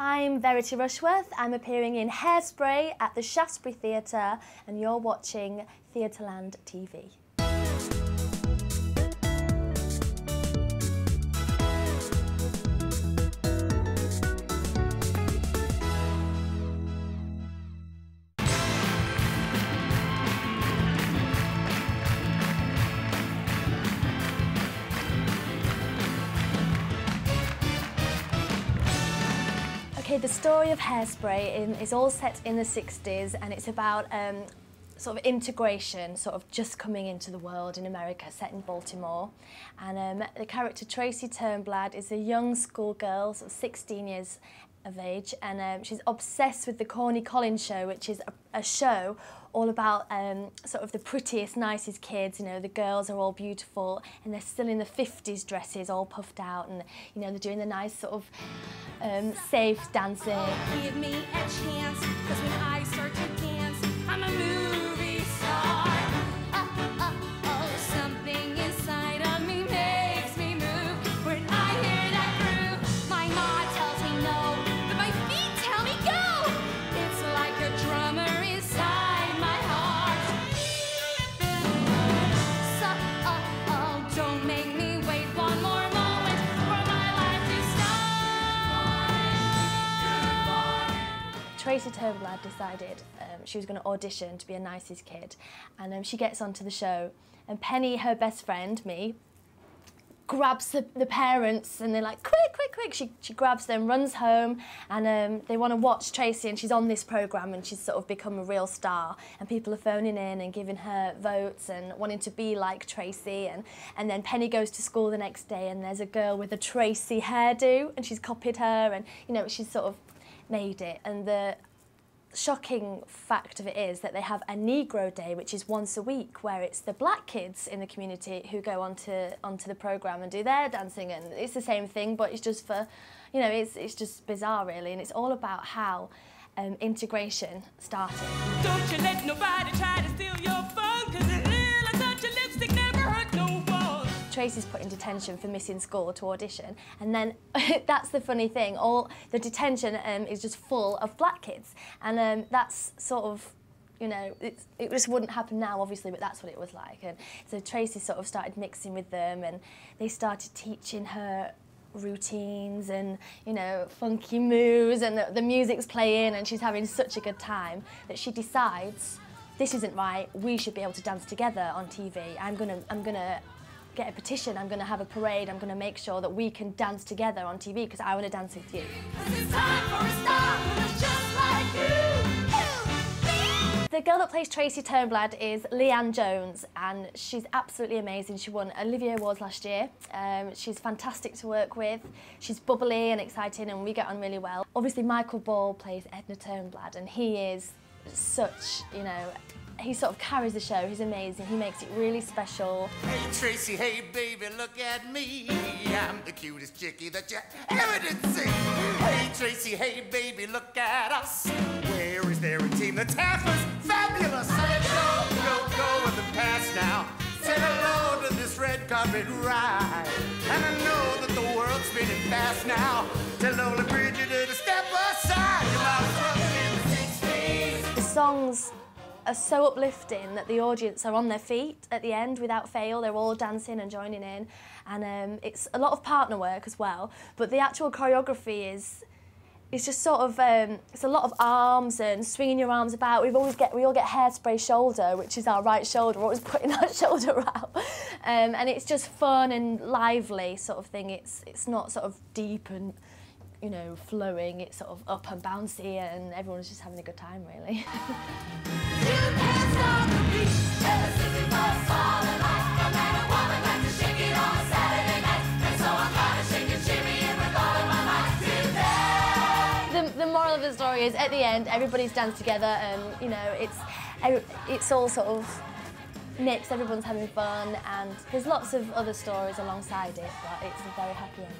I'm Verity Rushworth. I'm appearing in Hairspray at the Shaftesbury Theatre and you're watching Theatreland TV. Okay, the story of Hairspray is all set in the 60s and it's about um, sort of integration, sort of just coming into the world in America, set in Baltimore. And um, the character Tracy Turnblad is a young schoolgirl, sort of 16 years of age, and um, she's obsessed with the Corny Collins show, which is a, a show all about um, sort of the prettiest, nicest kids. You know, the girls are all beautiful, and they're still in the 50s dresses, all puffed out, and you know they're doing the nice sort of um, safe dancing. Tracy Turnblad decided um, she was going to audition to be a nicest kid, and um, she gets onto the show. And Penny, her best friend, me, grabs the, the parents, and they're like, "Quick, quick, quick!" She she grabs them, runs home, and um, they want to watch Tracy, and she's on this program, and she's sort of become a real star, and people are phoning in and giving her votes and wanting to be like Tracy, and and then Penny goes to school the next day, and there's a girl with a Tracy hairdo, and she's copied her, and you know she's sort of made it, and the shocking fact of it is that they have a Negro Day, which is once a week, where it's the black kids in the community who go onto onto the program and do their dancing, and it's the same thing, but it's just for, you know, it's it's just bizarre really, and it's all about how um, integration started. Tracy's put in detention for missing school to audition, and then that's the funny thing. All the detention um, is just full of black kids, and um, that's sort of. You know, it's, it just wouldn't happen now, obviously, but that's what it was like. And so Tracy sort of started mixing with them, and they started teaching her routines and you know funky moves, and the, the music's playing, and she's having such a good time that she decides this isn't right. We should be able to dance together on TV. I'm gonna, I'm gonna get a petition. I'm gonna have a parade. I'm gonna make sure that we can dance together on TV because I want to dance with you. Cause it's time for a star who's just like you. The girl that plays Tracy Turnblad is Leanne Jones, and she's absolutely amazing. She won Olivier Awards last year. Um, she's fantastic to work with. She's bubbly and exciting, and we get on really well. Obviously, Michael Ball plays Edna Turnblad, and he is such, you know, he sort of carries the show. He's amazing. He makes it really special. Hey Tracy, hey baby, look at me. I'm the cutest chickie that you ever did see. Hey Tracy, hey baby, look at us. Where is there a team that's half as fabulous? Let's go, go, go in the past now. Say hello to this red carpet ride. And I know that the world's spinning fast now. Tell Lollobrigida to step aside. Your mama's running in the 60s. The songs are so uplifting that the audience are on their feet at the end without fail. They're all dancing and joining in, and um, it's a lot of partner work as well. But the actual choreography is. It's just sort of um, it's a lot of arms and swinging your arms about. We've always get we all get hairspray shoulder, which is our right shoulder. We're always putting our shoulder out, um, and it's just fun and lively sort of thing. It's it's not sort of deep and you know flowing. It's sort of up and bouncy, and everyone's just having a good time really. You can't stop the beat. Ever since we first saw the light, a man and woman like to shake it on a Saturday night. And so I'm gonna shake and shimmy and with all of my might today. the, the moral of the story is at the end everybody's danced together and you know it's it's all sort of mixed everyone's having fun and there's lots of other stories alongside it but it's a very happy ending